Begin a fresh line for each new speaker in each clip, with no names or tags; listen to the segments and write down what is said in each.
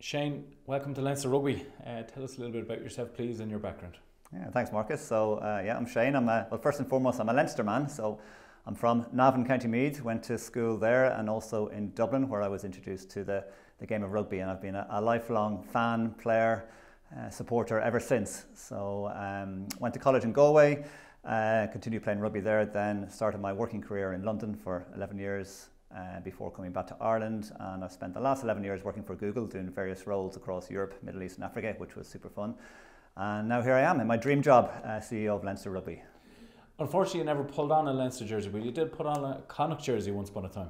Shane, welcome to Leinster Rugby. Uh, tell us a little bit about yourself, please, and your background.
Yeah, thanks, Marcus. So, uh, yeah, I'm Shane. I'm a, well, first and foremost, I'm a Leinster man. So, I'm from Navan, County Meath. Went to school there, and also in Dublin, where I was introduced to the, the game of rugby. And I've been a, a lifelong fan, player, uh, supporter ever since. So, um, went to college in Galway. Uh, continued playing rugby there. Then started my working career in London for 11 years uh, before coming back to Ireland. And I've spent the last 11 years working for Google, doing various roles across Europe, Middle East, and Africa, which was super fun. And now here I am in my dream job, uh, CEO of Leinster Rugby.
Unfortunately, you never pulled on a Leinster jersey, but you did put on a Connacht jersey once upon a time.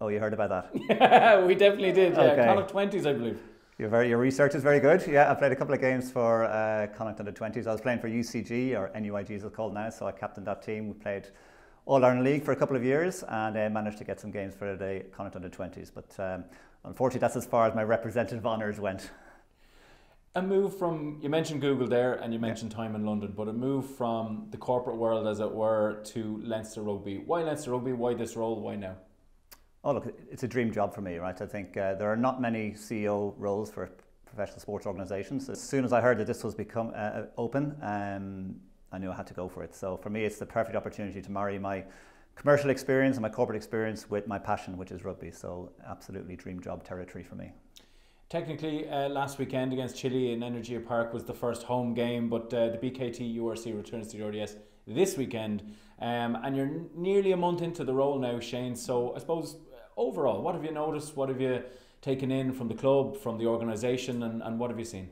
Oh, you heard about that?
Yeah, we definitely did. Yeah,
Okay.
Connacht 20s, I believe.
Your, very, your research is very good. Yeah, I played a couple of games for uh, Connacht under 20s. I was playing for UCG, or NUIG as it's called now, so I captained that team. We played All Ireland League for a couple of years and uh, managed to get some games for the Connacht under 20s. But um, unfortunately, that's as far as my representative honours went.
A move from, you mentioned Google there and you mentioned time in London, but a move from the corporate world, as it were, to Leinster Rugby. Why Leinster Rugby? Why this role? Why now?
Oh, look, it's a dream job for me, right? I think uh, there are not many CEO roles for professional sports organisations. As soon as I heard that this was become uh, open, um, I knew I had to go for it. So for me, it's the perfect opportunity to marry my commercial experience and my corporate experience with my passion, which is rugby. So absolutely dream job territory for me.
Technically, uh, last weekend against Chile in Energia Park was the first home game, but uh, the BKT URC returns to the RDS this weekend. Um, and you're n- nearly a month into the role now, Shane. So I suppose uh, overall, what have you noticed? What have you taken in from the club, from the organisation, and, and what have you seen?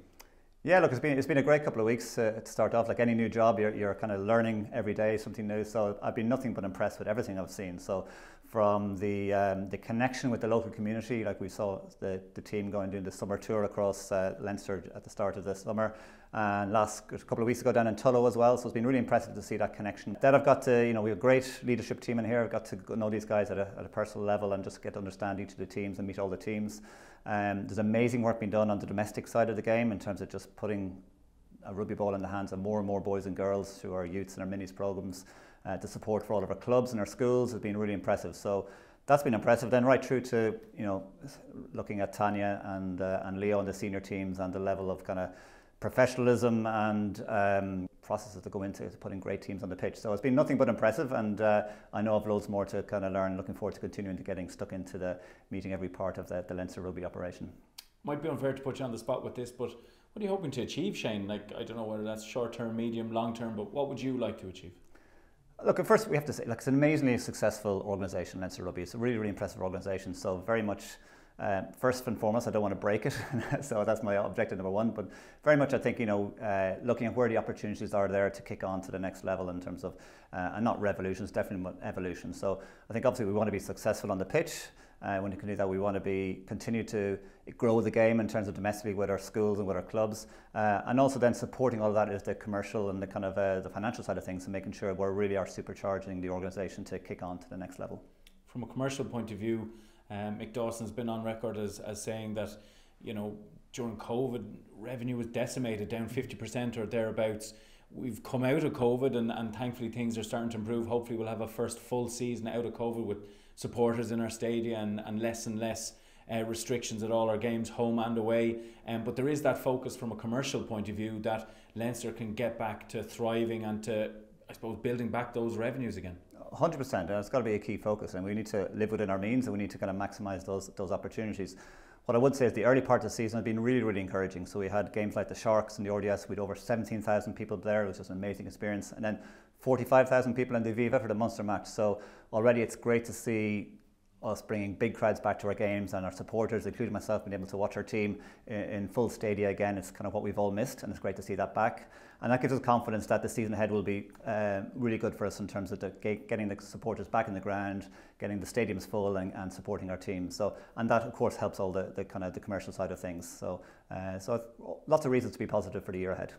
Yeah, look, it's been it's been a great couple of weeks uh, to start off. Like any new job, you're, you're kind of learning every day something new. So I've been nothing but impressed with everything I've seen. So from the um, the connection with the local community, like we saw the, the team going doing the summer tour across uh, Leinster at the start of the summer, and last couple of weeks ago down in Tullow as well. So it's been really impressive to see that connection. Then I've got to you know we have a great leadership team in here. I've got to know these guys at a, at a personal level and just get to understand each of the teams and meet all the teams. Um, there's amazing work being done on the domestic side of the game in terms of just putting a rugby ball in the hands of more and more boys and girls through our youths and our minis programs. Uh, the support for all of our clubs and our schools has been really impressive. So that's been impressive. Then right through to you know looking at Tania and uh, and Leo and the senior teams and the level of kind of professionalism and um, processes that go into putting great teams on the pitch. So it's been nothing but impressive, and uh, I know I've loads more to kind of learn. Looking forward to continuing to getting stuck into the meeting every part of the, the Leinster rugby operation.
Might be unfair to put you on the spot with this, but what are you hoping to achieve, Shane? Like I don't know whether that's short term, medium, long term, but what would you like to achieve?
Look, at first we have to say, like, it's an amazingly successful organisation, Leinster Rugby. It's a really, really impressive organisation. So very much, uh, first and foremost, I don't want to break it. so that's my objective number one. But very much, I think, you know, uh, looking at where the opportunities are there to kick on to the next level in terms of, uh, and not revolutions, definitely evolution. So I think obviously we want to be successful on the pitch. Uh, when you can do that, we want to be continue to grow the game in terms of domestically with our schools and with our clubs, uh, and also then supporting all of that is the commercial and the kind of uh, the financial side of things, and making sure we're really are supercharging the organisation to kick on to the next level.
From a commercial point of view, um, Mick Dawson's been on record as, as saying that, you know, during COVID, revenue was decimated down fifty percent or thereabouts. We've come out of COVID, and, and thankfully things are starting to improve. Hopefully, we'll have a first full season out of COVID with supporters in our stadia and, and less and less uh, restrictions at all our games, home and away. Um, but there is that focus from a commercial point of view that Leinster can get back to thriving and to, I suppose, building back those revenues again.
100%, and it's got to be a key focus, and we need to live within our means, and we need to kind of maximise those those opportunities. What I would say is the early part of the season has been really, really encouraging. So we had games like the Sharks and the RDS, with over 17,000 people there. It was just an amazing experience, and then 45,000 people in the Aviva for the Munster match. So already it's great to see us bringing big crowds back to our games and our supporters, including myself, being able to watch our team in, in, full stadia again. It's kind of what we've all missed, and it's great to see that back. And that gives us confidence that the season ahead will be uh, really good for us in terms of the, getting the supporters back in the ground, getting the stadiums full, and, and supporting our team. So, and that of course helps all the, the kind of the commercial side of things. So, uh, so lots of reasons to be positive for the year ahead.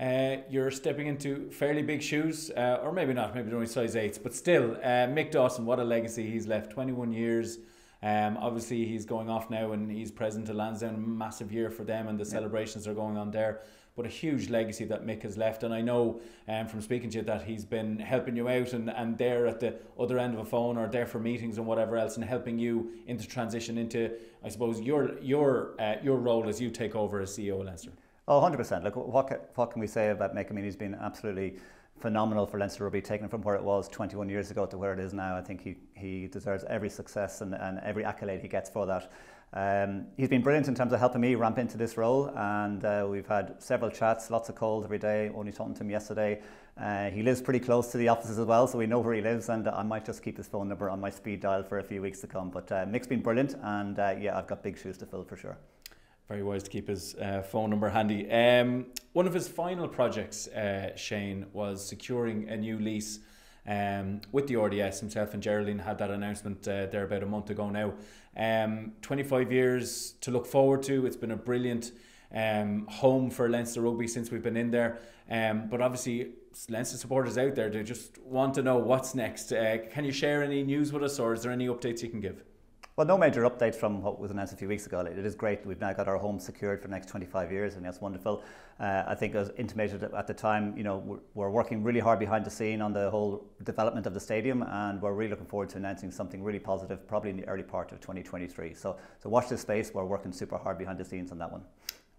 Uh, you're stepping into fairly big shoes, uh, or maybe not, maybe only size eights, but still, uh, Mick Dawson, what a legacy he's left. 21 years, Um, obviously, he's going off now and he's present at Lansdowne. Massive year for them, and the celebrations are going on there. But a huge legacy that Mick has left, and I know um, from speaking to you that he's been helping you out and, and there at the other end of a phone or there for meetings and whatever else, and helping you into transition into, I suppose, your your uh, your role as you take over as CEO of Leinster.
Oh, 100%. Look, what can, what can we say about Mick? I mean, he's been absolutely phenomenal for Leinster Rugby, taken from where it was 21 years ago to where it is now. I think he, he deserves every success and, and every accolade he gets for that. Um, he's been brilliant in terms of helping me ramp into this role, and uh, we've had several chats, lots of calls every day. Only talking to him yesterday. Uh, he lives pretty close to the offices as well, so we know where he lives, and I might just keep his phone number on my speed dial for a few weeks to come. But uh, Mick's been brilliant, and uh, yeah, I've got big shoes to fill for sure
very wise to keep his uh, phone number handy. Um, one of his final projects, uh, Shane, was securing a new lease um, with the RDS. Himself and Geraldine had that announcement uh, there about a month ago now. Um, 25 years to look forward to. It's been a brilliant um, home for Leinster Rugby since we've been in there. Um, but obviously, Leinster supporters out there, they just want to know what's next. Uh, can you share any news with us, or is there any updates you can give?
Well, no major updates from what was announced a few weeks ago. It is great. We've now got our home secured for the next 25 years, and that's wonderful. Uh, I think, as intimated at the time, you know, we're, we're, working really hard behind the scene on the whole development of the stadium, and we're really looking forward to announcing something really positive, probably in the early part of 2023. So, so watch this space. We're working super hard behind the scenes on that one.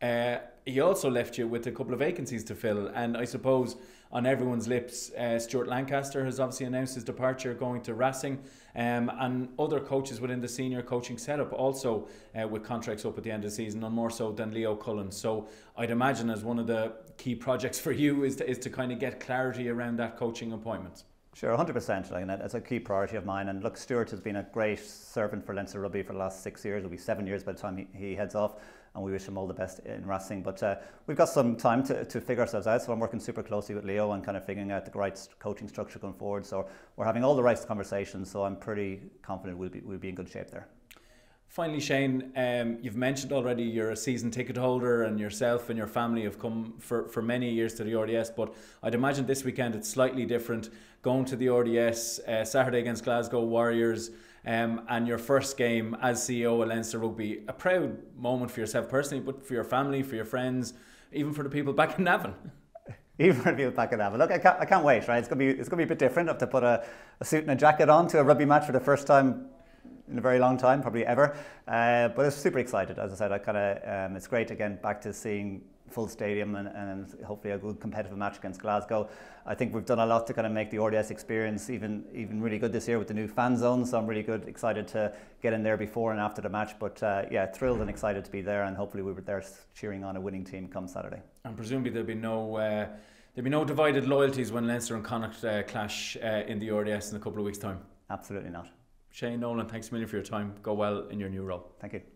Uh, he also left you with a couple of vacancies to fill, and I suppose on everyone's lips, uh, Stuart Lancaster has obviously announced his departure, going to Racing, um, and other coaches within the senior coaching setup also uh, with contracts up at the end of the season, and more so than Leo Cullen. So I'd imagine as one of the key projects for you is to, is to kind of get clarity around that coaching appointment.
Sure, 100%. Like, it's a key priority of mine. And look, Stuart has been a great servant for Leinster Rugby for the last six years. It'll be seven years by the time he, he heads off. And we wish him all the best in Racing. But uh, we've got some time to, to figure ourselves out. So I'm working super closely with Leo and kind of figuring out the right coaching structure going forward. So we're having all the right conversations. So I'm pretty confident we'll be, we'll be in good shape there.
Finally, Shane, um, you've mentioned already you're a season ticket holder and yourself and your family have come for, for many years to the RDS, but I'd imagine this weekend it's slightly different. Going to the RDS uh, Saturday against Glasgow Warriors um, and your first game as CEO of Leinster Rugby, a proud moment for yourself personally, but for your family, for your friends, even for the people back in Navan.
even for the people back in Navan. Look, I can't, I can't wait, right? It's to be, it's to be a bit different. I have to put a, a suit and a jacket on to a rugby match for the first time in a very long time, probably ever. Uh, but I'm super excited. As I said, I kind of um, it's great again back to seeing full stadium and, and hopefully a good competitive match against Glasgow. I think we've done a lot to kind of make the RDS experience even even really good this year with the new fan zone. So I'm really good, excited to get in there before and after the match. But uh, yeah, thrilled and excited to be there, and hopefully we were there cheering on a winning team come Saturday.
And presumably there'll be no. Uh, There'll be no divided loyalties when Leinster and Connacht uh, clash uh, in the RDS in a couple of weeks' time.
Absolutely not.
Shane Nolan, thanks a million for your time. Go well in your new role.
Thank you.